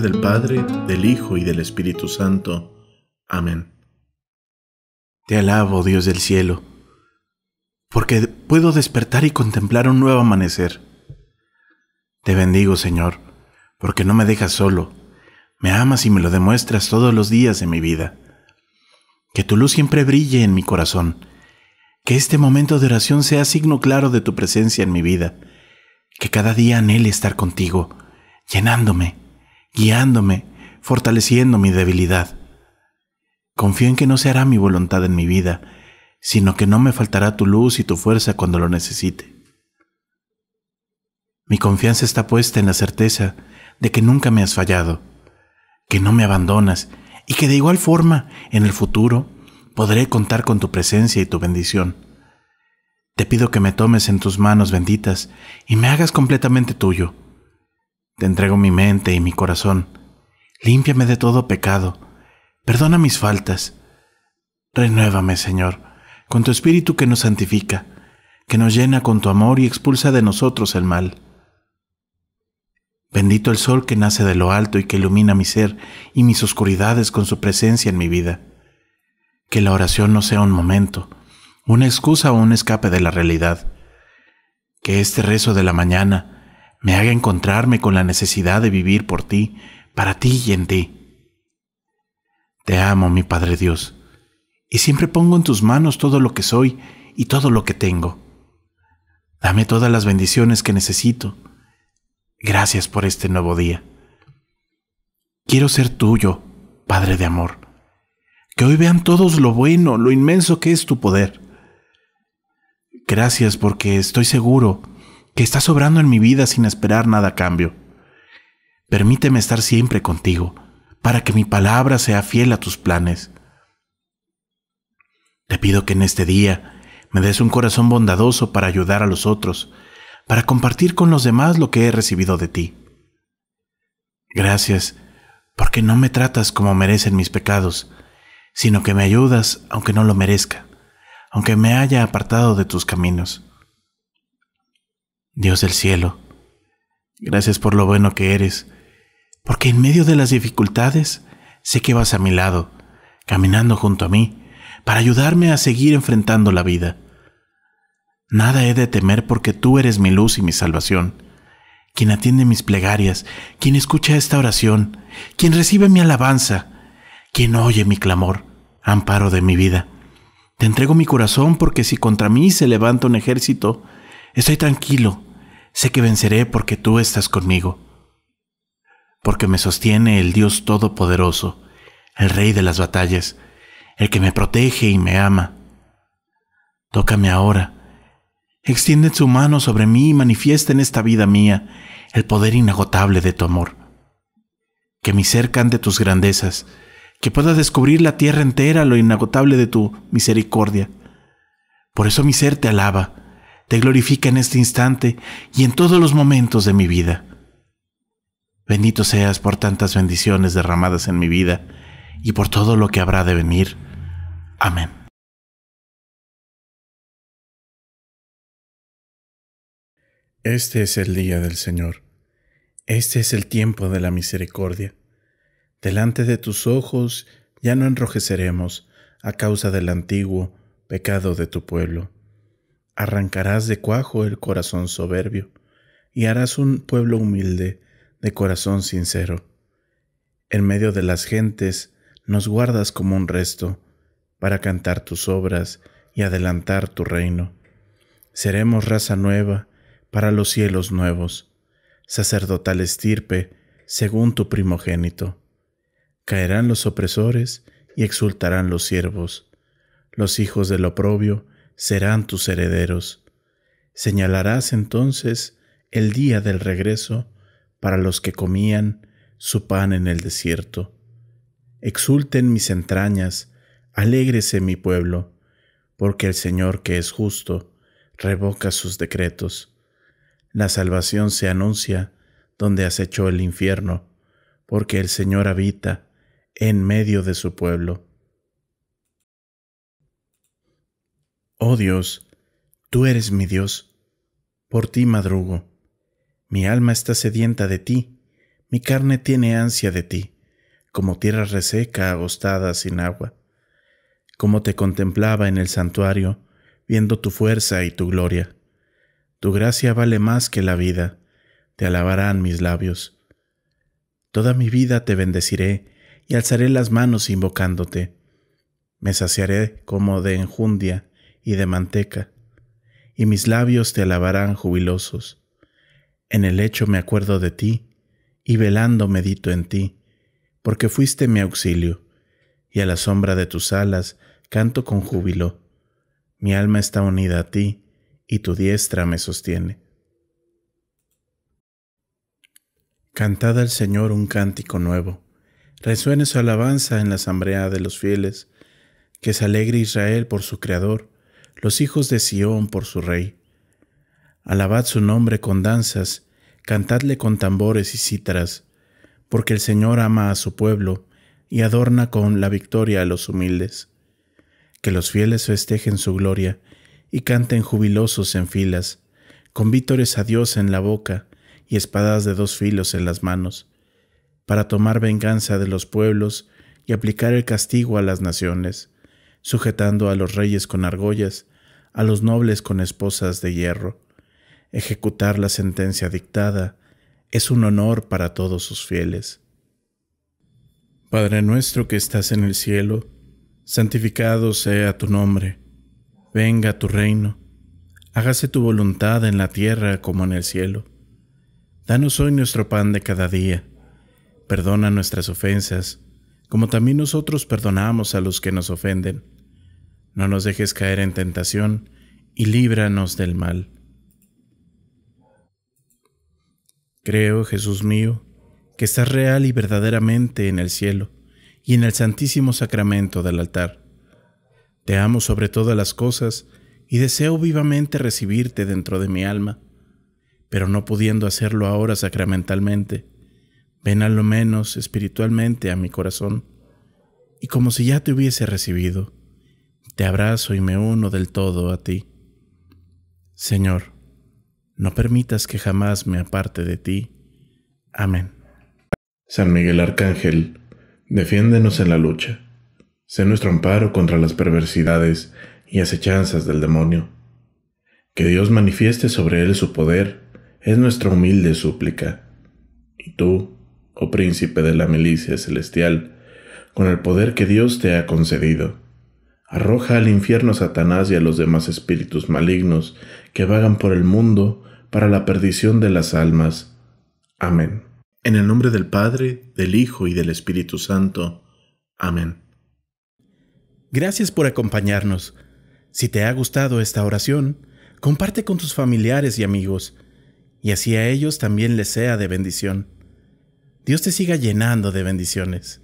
del Padre, del Hijo y del Espíritu Santo. Amén. Te alabo, Dios del cielo, porque puedo despertar y contemplar un nuevo amanecer. Te bendigo, Señor, porque no me dejas solo, me amas y me lo demuestras todos los días de mi vida. Que tu luz siempre brille en mi corazón, que este momento de oración sea signo claro de tu presencia en mi vida, que cada día anhele estar contigo, llenándome, guiándome, fortaleciendo mi debilidad. Confío en que no se hará mi voluntad en mi vida, sino que no me faltará tu luz y tu fuerza cuando lo necesite. Mi confianza está puesta en la certeza de que nunca me has fallado, que no me abandonas y que de igual forma en el futuro podré contar con tu presencia y tu bendición. Te pido que me tomes en tus manos benditas y me hagas completamente tuyo te entrego mi mente y mi corazón. Límpiame de todo pecado. Perdona mis faltas. Renuévame, Señor, con tu Espíritu que nos santifica, que nos llena con tu amor y expulsa de nosotros el mal. Bendito el sol que nace de lo alto y que ilumina mi ser y mis oscuridades con su presencia en mi vida. Que la oración no sea un momento, una excusa o un escape de la realidad. Que este rezo de la mañana me haga encontrarme con la necesidad de vivir por ti, para ti y en ti. Te amo, mi Padre Dios, y siempre pongo en tus manos todo lo que soy y todo lo que tengo. Dame todas las bendiciones que necesito. Gracias por este nuevo día. Quiero ser tuyo, Padre de amor. Que hoy vean todos lo bueno, lo inmenso que es tu poder. Gracias porque estoy seguro que estás obrando en mi vida sin esperar nada a cambio. Permíteme estar siempre contigo, para que mi palabra sea fiel a tus planes. Te pido que en este día me des un corazón bondadoso para ayudar a los otros, para compartir con los demás lo que he recibido de ti. Gracias, porque no me tratas como merecen mis pecados, sino que me ayudas aunque no lo merezca, aunque me haya apartado de tus caminos. Dios del cielo, gracias por lo bueno que eres, porque en medio de las dificultades sé que vas a mi lado, caminando junto a mí, para ayudarme a seguir enfrentando la vida. Nada he de temer porque tú eres mi luz y mi salvación, quien atiende mis plegarias, quien escucha esta oración, quien recibe mi alabanza, quien oye mi clamor, amparo de mi vida. Te entrego mi corazón porque si contra mí se levanta un ejército, Estoy tranquilo, sé que venceré porque tú estás conmigo, porque me sostiene el Dios Todopoderoso, el Rey de las batallas, el que me protege y me ama. Tócame ahora, extiende su mano sobre mí y manifiesta en esta vida mía el poder inagotable de tu amor. Que mi ser cante tus grandezas, que pueda descubrir la tierra entera lo inagotable de tu misericordia. Por eso mi ser te alaba, te glorifica en este instante y en todos los momentos de mi vida. Bendito seas por tantas bendiciones derramadas en mi vida y por todo lo que habrá de venir. Amén. Este es el día del Señor. Este es el tiempo de la misericordia. Delante de tus ojos ya no enrojeceremos a causa del antiguo pecado de tu pueblo arrancarás de cuajo el corazón soberbio y harás un pueblo humilde de corazón sincero. En medio de las gentes nos guardas como un resto para cantar tus obras y adelantar tu reino. Seremos raza nueva para los cielos nuevos, sacerdotal estirpe según tu primogénito. Caerán los opresores y exultarán los siervos. Los hijos del oprobio serán tus herederos. Señalarás entonces el día del regreso para los que comían su pan en el desierto. Exulten mis entrañas, alégrese mi pueblo, porque el Señor que es justo revoca sus decretos. La salvación se anuncia donde acechó el infierno, porque el Señor habita en medio de su pueblo. Oh Dios, tú eres mi Dios, por ti madrugo. Mi alma está sedienta de ti, Mi carne tiene ansia de ti, como tierra reseca agostada sin agua. Como te contemplaba en el santuario, viendo tu fuerza y tu gloria. Tu gracia vale más que la vida, te alabarán mis labios. Toda mi vida te bendeciré y alzaré las manos invocándote. Me saciaré como de enjundia y de manteca, y mis labios te alabarán jubilosos. En el lecho me acuerdo de ti, y velando medito en ti, porque fuiste mi auxilio, y a la sombra de tus alas canto con júbilo. Mi alma está unida a ti, y tu diestra me sostiene. Cantad al Señor un cántico nuevo. Resuene su alabanza en la asamblea de los fieles. Que se alegre Israel por su Creador, los hijos de Sión por su Rey. Alabad su nombre con danzas, cantadle con tambores y cítaras, porque el Señor ama a su pueblo y adorna con la victoria a los humildes. Que los fieles festejen su gloria y canten jubilosos en filas, con vítores a Dios en la boca y espadas de dos filos en las manos, para tomar venganza de los pueblos y aplicar el castigo a las naciones, sujetando a los reyes con argollas, a los nobles con esposas de hierro. Ejecutar la sentencia dictada es un honor para todos sus fieles. Padre nuestro que estás en el cielo, santificado sea tu nombre Venga tu reino, hágase tu voluntad en la tierra como en el cielo. Danos hoy nuestro pan de cada día. Perdona nuestras ofensas, como también nosotros perdonamos a los que nos ofenden. No nos dejes caer en tentación, y líbranos del mal. Creo, Jesús mío, que estás real y verdaderamente en el cielo y en el santísimo sacramento del altar. Te amo sobre todas las cosas y deseo vivamente recibirte dentro de mi alma, pero no pudiendo hacerlo ahora sacramentalmente, ven a lo menos espiritualmente a mi corazón, y como si ya te hubiese recibido, te abrazo y me uno del todo a ti. Señor, no permitas que jamás me aparte de ti. Amén. San Miguel Arcángel, defiéndenos en la lucha sé nuestro amparo contra las perversidades y acechanzas del demonio. Que Dios manifieste sobre él su poder es nuestra humilde súplica. Y tú, oh príncipe de la milicia celestial, con el poder que Dios te ha concedido, arroja al infierno a Satanás y a los demás espíritus malignos que vagan por el mundo para la perdición de las almas. Amén. En el nombre del Padre, del Hijo y del Espíritu Santo. Amén. Gracias por acompañarnos. Si te ha gustado esta oración, comparte con tus familiares y amigos, y así a ellos también les sea de bendición. Dios te siga llenando de bendiciones.